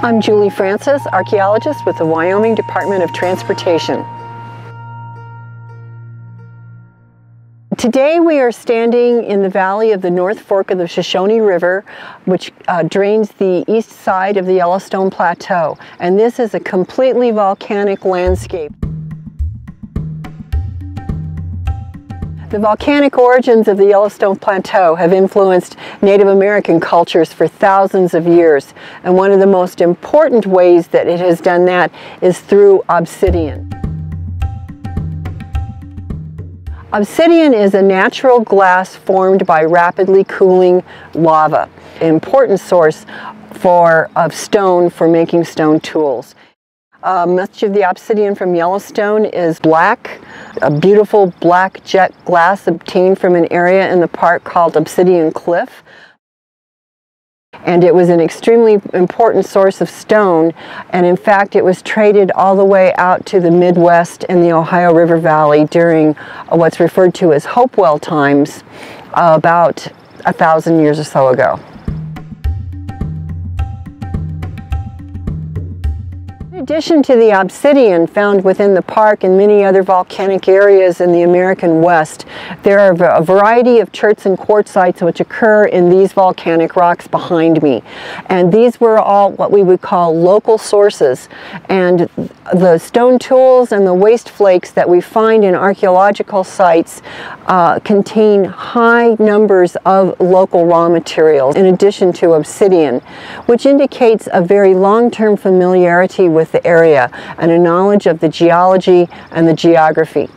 I'm Julie Francis, archaeologist with the Wyoming Department of Transportation. Today we are standing in the valley of the North Fork of the Shoshone River, which uh, drains the east side of the Yellowstone Plateau. And this is a completely volcanic landscape. The volcanic origins of the Yellowstone Plateau have influenced Native American cultures for thousands of years. And one of the most important ways that it has done that is through obsidian. Obsidian is a natural glass formed by rapidly cooling lava, an important source for, of stone for making stone tools. Uh, much of the obsidian from Yellowstone is black, a beautiful black jet glass obtained from an area in the park called Obsidian Cliff. And it was an extremely important source of stone. And in fact it was traded all the way out to the Midwest and the Ohio River Valley during what's referred to as Hopewell times uh, about a thousand years or so ago. Addition to the obsidian found within the park and many other volcanic areas in the American West, there are a variety of cherts and quartzites which occur in these volcanic rocks behind me. And these were all what we would call local sources. And the stone tools and the waste flakes that we find in archaeological sites uh, contain high numbers of local raw materials in addition to obsidian, which indicates a very long-term familiarity with the area and a knowledge of the geology and the geography.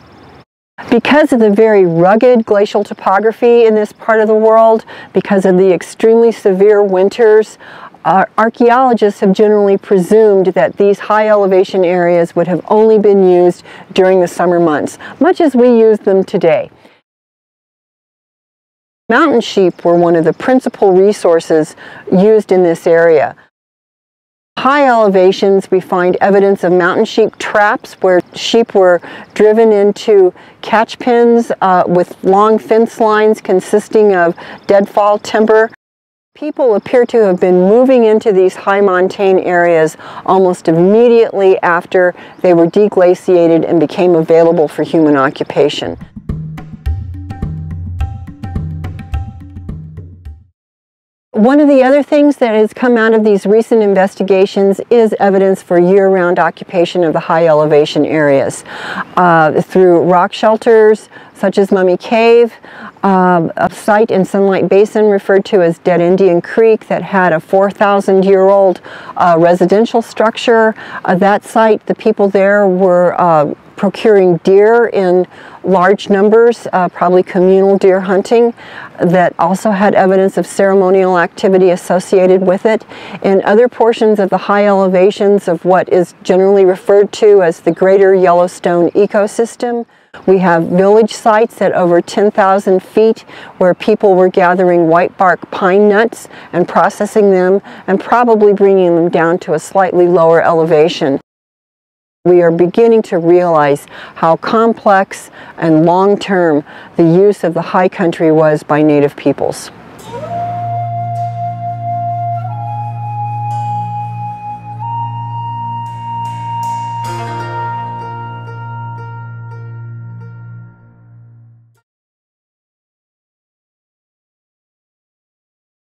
Because of the very rugged glacial topography in this part of the world, because of the extremely severe winters, uh, archaeologists have generally presumed that these high elevation areas would have only been used during the summer months, much as we use them today. Mountain sheep were one of the principal resources used in this area high elevations, we find evidence of mountain sheep traps where sheep were driven into catch pens uh, with long fence lines consisting of deadfall timber. People appear to have been moving into these high montane areas almost immediately after they were deglaciated and became available for human occupation. One of the other things that has come out of these recent investigations is evidence for year-round occupation of the high elevation areas uh, through rock shelters such as Mummy Cave, uh, a site in Sunlight Basin referred to as Dead Indian Creek that had a 4,000 year old uh, residential structure. Uh, that site, the people there were uh, procuring deer in large numbers, uh, probably communal deer hunting, that also had evidence of ceremonial activity associated with it. In other portions of the high elevations of what is generally referred to as the greater Yellowstone ecosystem, we have village sites at over 10,000 feet where people were gathering white bark pine nuts and processing them and probably bringing them down to a slightly lower elevation. We are beginning to realize how complex and long-term the use of the high country was by Native peoples.